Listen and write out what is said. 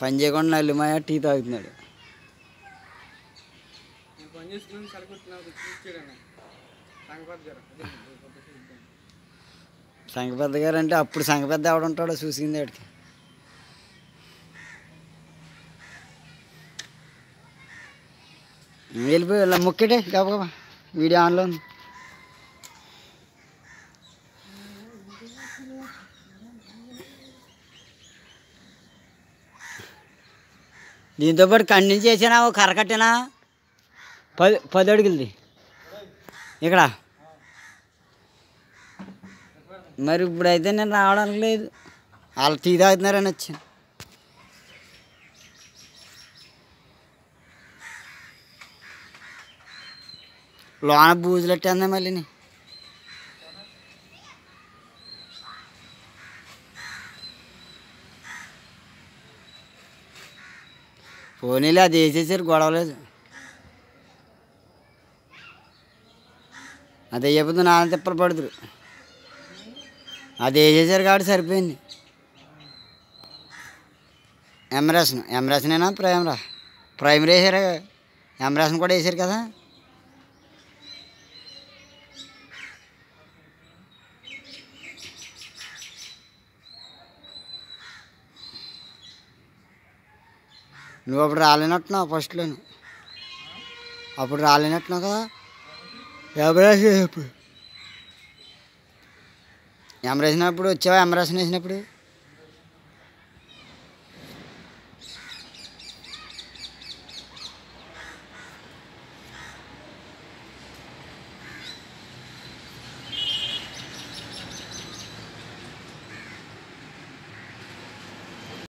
పని చేయకుండా నల్లిమాయ టీ తాగుతున్నాడు. సంగపెద్ద గారు. అంటే అప్పుడు సంగపెద్ద ఎవడుంటాడో చూసింది ఆడికి వెళ్ళిపోయి వెళ్ళా ముక్కటే గబగబా వీడియో ఆన్లో ఉంది. దీంతో పాటు చేసినా ఓ కర్ర కట్టినా? పది పది అడుగులది. ఇక్కడ. మరి ఇప్పుడైతే నేను రావడానికి లేదు. వాళ్ళు టీ తాగుతున్నారని వచ్చాను. లోన బూజులు పెట్టేందా మళ్ళీ పోనీలే అది వేసేసారు గొడవలేదు అది అయ్యపోతే నాన్న తిప్పలు పడుతురు. అది వేసేసారు కాబట్టి సరిపోయింది. ఎంరాసన్ ఎమరాసనేనా ప్రైమరా? ప్రైమరీ వేసారు? ఎంరాసన్ కూడా వేసారు కదా? నువ్వు అప్పుడు రాలేనట్టున్నావు ఫస్ట్లోను అప్పుడు రాలేనట్టున్నావు కదా? ఎమరాసన్ వేసినప్పుడు వచ్చావా? ఎమరాసన్ వేసినప్పుడు